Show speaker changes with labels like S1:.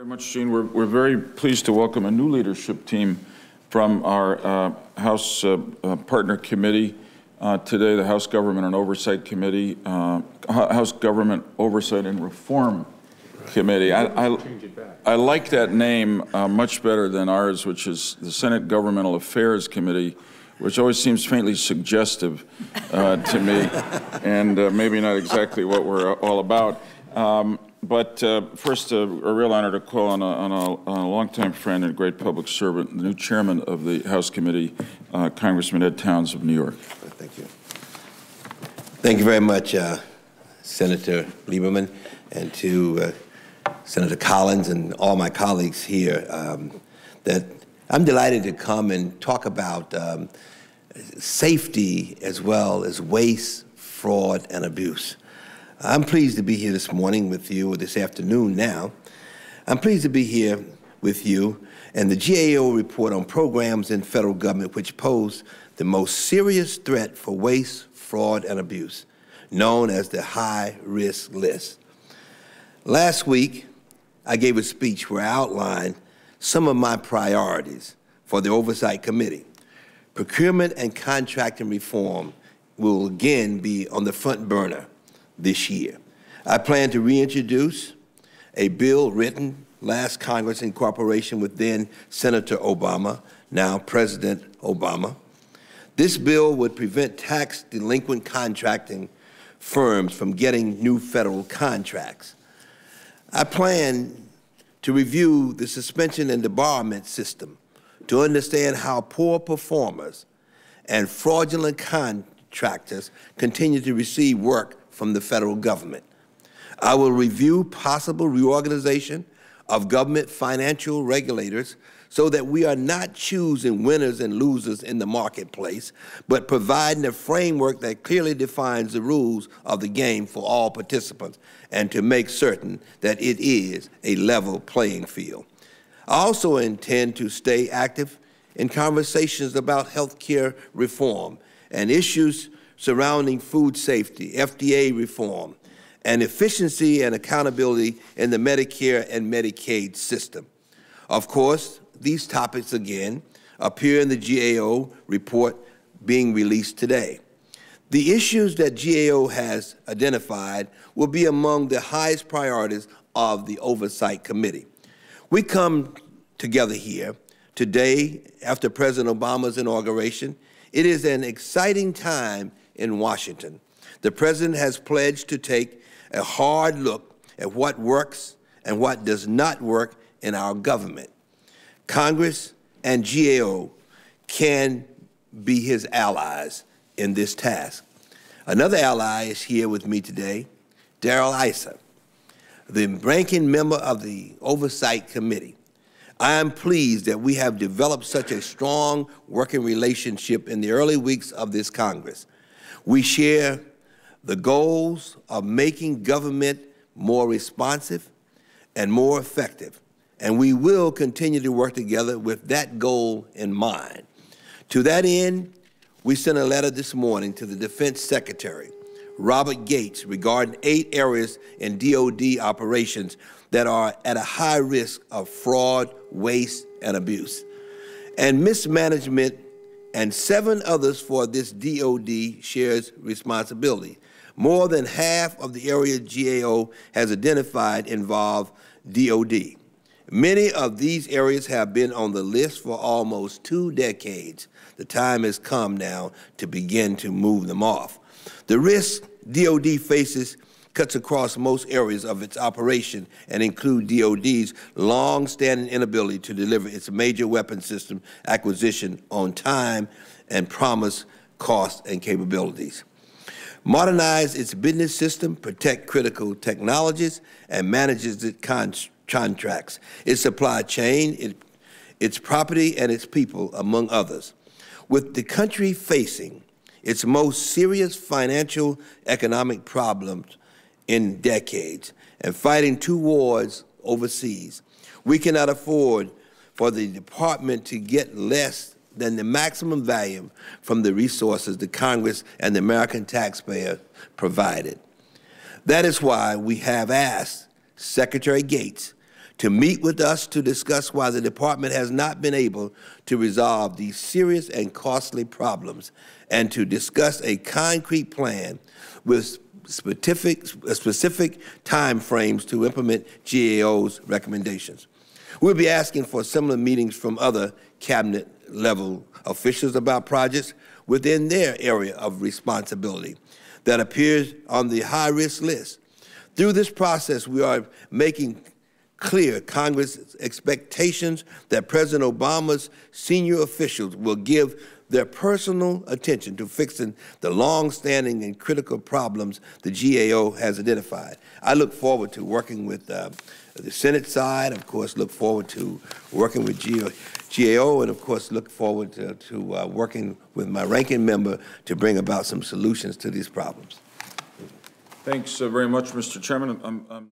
S1: very much, Gene. We're, we're very pleased to welcome a new leadership team from our uh, House uh, uh, Partner Committee uh, today, the House Government and Oversight Committee, uh, House Government Oversight and Reform Committee. I, I, I like that name uh, much better than ours, which is the Senate Governmental Affairs Committee, which always seems faintly suggestive to me, and maybe not exactly what we're all about. Um, but uh, first, uh, a real honor to call on a, on, a, on a, longtime friend and great public servant, the new chairman of the House Committee, uh, Congressman Ed Towns of New York.
S2: Thank you. Thank you very much, uh, Senator Lieberman, and to uh, Senator Collins and all my colleagues here. Um, that I'm delighted to come and talk about um, safety as well as waste, fraud, and abuse. I'm pleased to be here this morning with you, or this afternoon now. I'm pleased to be here with you and the GAO report on programs in federal government which pose the most serious threat for waste, fraud, and abuse, known as the high risk list. Last week, I gave a speech where I outlined some of my priorities for the Oversight Committee. Procurement and contracting reform will again be on the front burner this year. I plan to reintroduce a bill written last Congress in cooperation with then Senator Obama, now President Obama. This bill would prevent tax delinquent contracting firms from getting new federal contracts. I plan to review the suspension and debarment system to understand how poor performers and fraudulent contractors continue to receive work from the federal government. I will review possible reorganization of government financial regulators so that we are not choosing winners and losers in the marketplace, but providing a framework that clearly defines the rules of the game for all participants and to make certain that it is a level playing field. I also intend to stay active in conversations about health care reform and issues surrounding food safety, FDA reform, and efficiency and accountability in the Medicare and Medicaid system. Of course, these topics again appear in the GAO report being released today. The issues that GAO has identified will be among the highest priorities of the Oversight Committee. We come together here today after President Obama's inauguration. It is an exciting time in Washington. The President has pledged to take a hard look at what works and what does not work in our government. Congress and GAO can be his allies in this task. Another ally is here with me today, Darrell Issa, the ranking member of the Oversight Committee. I am pleased that we have developed such a strong working relationship in the early weeks of this Congress. We share the goals of making government more responsive and more effective, and we will continue to work together with that goal in mind. To that end, we sent a letter this morning to the Defense Secretary, Robert Gates, regarding eight areas in DoD operations that are at a high risk of fraud, waste, and abuse, and mismanagement and seven others for this DOD shares responsibility. More than half of the area GAO has identified involve DOD. Many of these areas have been on the list for almost two decades. The time has come now to begin to move them off. The risk DOD faces cuts across most areas of its operation and include DoD's long-standing inability to deliver its major weapon system acquisition on time and promise cost and capabilities. Modernize its business system, protect critical technologies, and manages its con contracts, its supply chain, it, its property, and its people, among others. With the country facing its most serious financial economic problems in decades and fighting two wars overseas. We cannot afford for the department to get less than the maximum value from the resources the Congress and the American taxpayer provided. That is why we have asked Secretary Gates to meet with us to discuss why the department has not been able to resolve these serious and costly problems, and to discuss a concrete plan with specific, specific timeframes to implement GAO's recommendations. We'll be asking for similar meetings from other cabinet level officials about projects within their area of responsibility that appears on the high risk list. Through this process, we are making clear Congress' expectations that President Obama's senior officials will give their personal attention to fixing the long-standing and critical problems the GAO has identified. I look forward to working with uh, the Senate side, of course, look forward to working with GAO, GAO and of course, look forward to, to uh, working with my ranking member to bring about some solutions to these problems.
S1: Thanks uh, very much, Mr. Chairman. I'm- I'm-